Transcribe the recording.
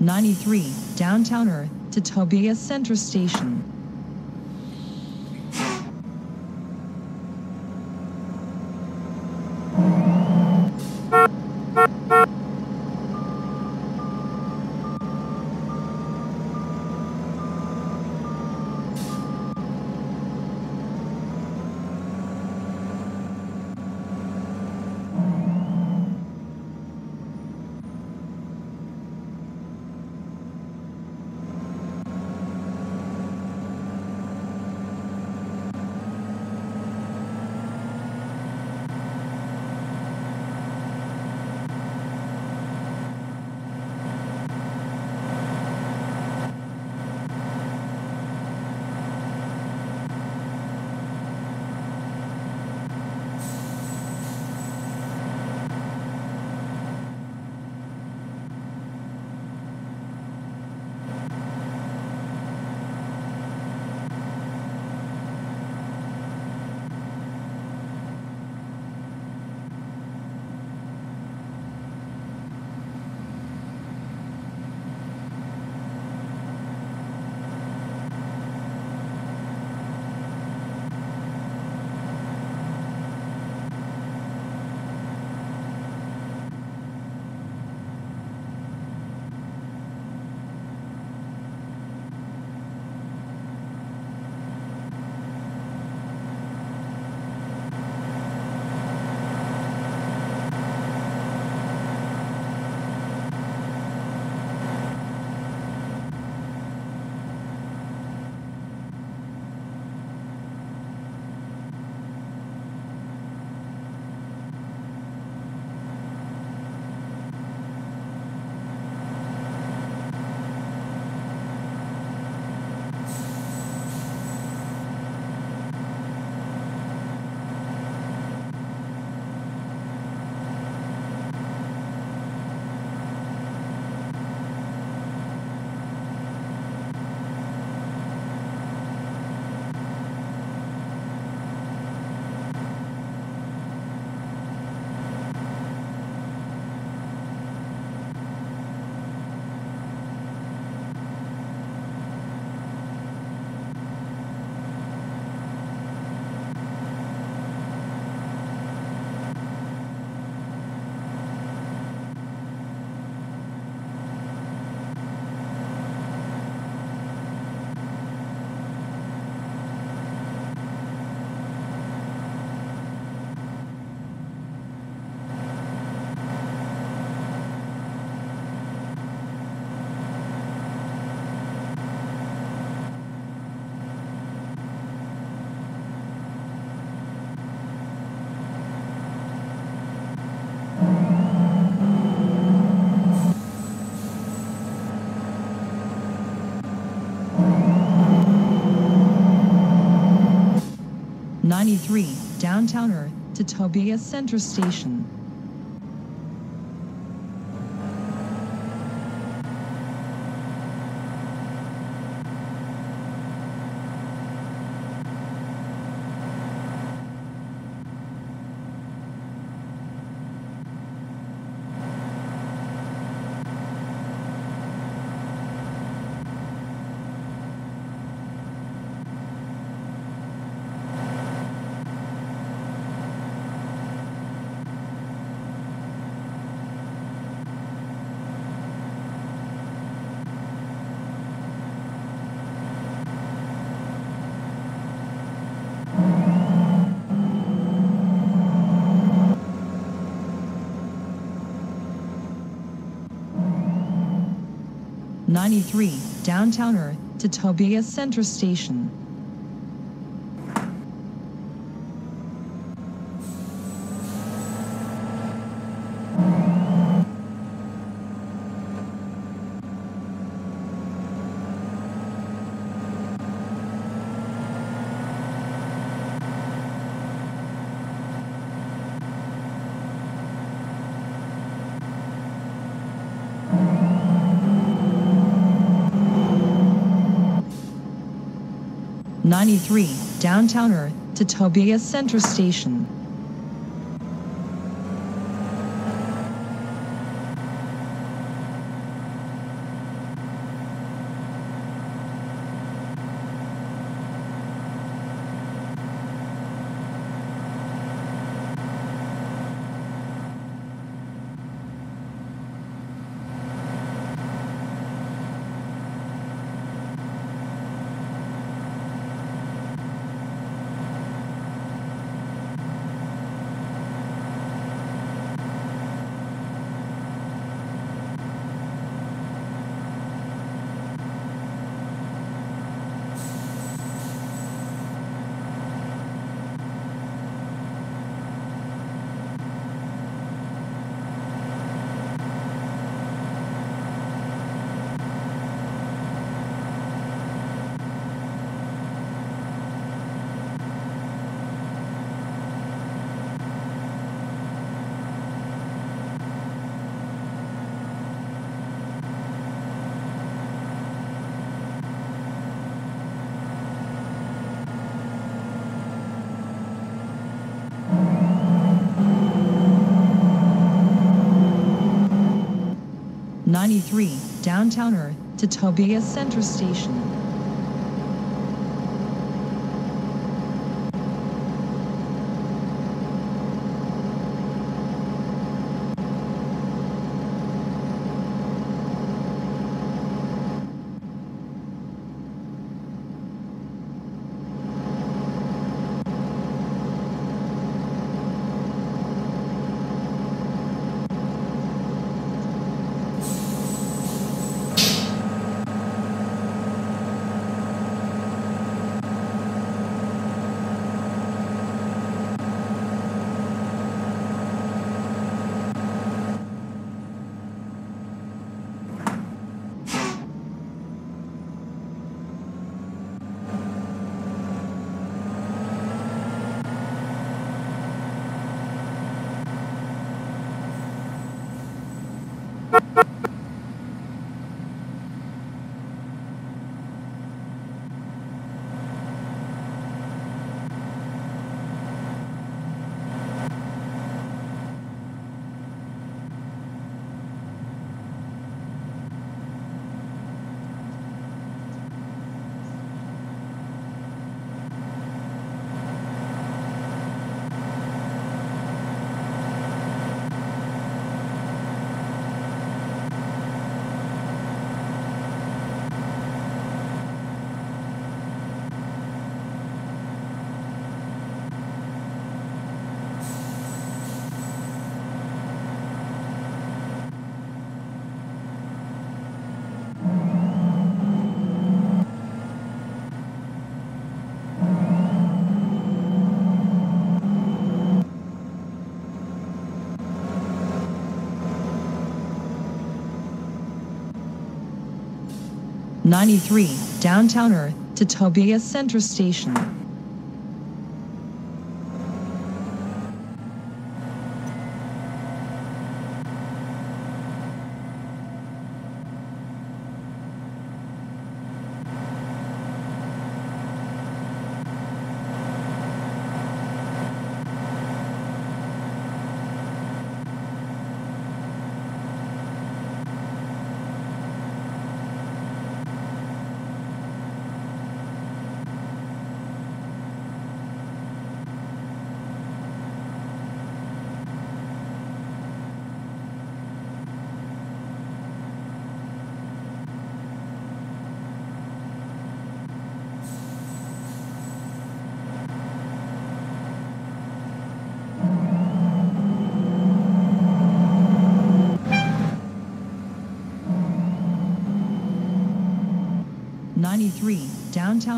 93, Downtowner to Tobias Center Station. Ninety-three, Downtowner to Tobias Center Station. Ninety-three, Downtowner to Tobias Center Station. Ninety-three, Downtowner to Tobias Center Station. 93 Downtowner to Tobias Center Station. Ninety-three Downtowner to Tobias Center Station. Ninety-three Downtown